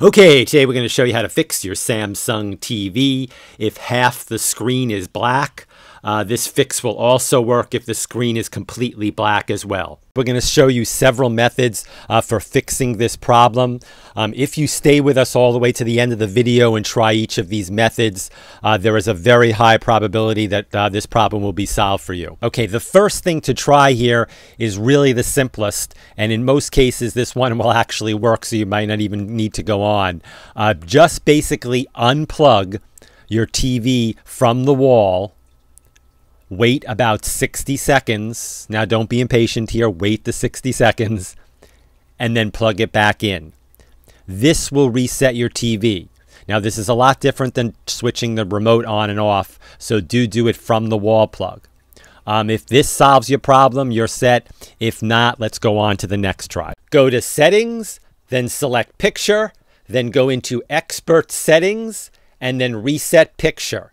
Okay, today we're going to show you how to fix your Samsung TV if half the screen is black. Uh, this fix will also work if the screen is completely black as well. We're going to show you several methods uh, for fixing this problem. Um, if you stay with us all the way to the end of the video and try each of these methods, uh, there is a very high probability that uh, this problem will be solved for you. Okay, the first thing to try here is really the simplest, and in most cases this one will actually work so you might not even need to go on. Uh, just basically unplug your TV from the wall wait about 60 seconds. Now, don't be impatient here. Wait the 60 seconds and then plug it back in. This will reset your TV. Now, this is a lot different than switching the remote on and off, so do do it from the wall plug. Um, if this solves your problem, you're set. If not, let's go on to the next try. Go to Settings, then select Picture, then go into Expert Settings, and then Reset Picture.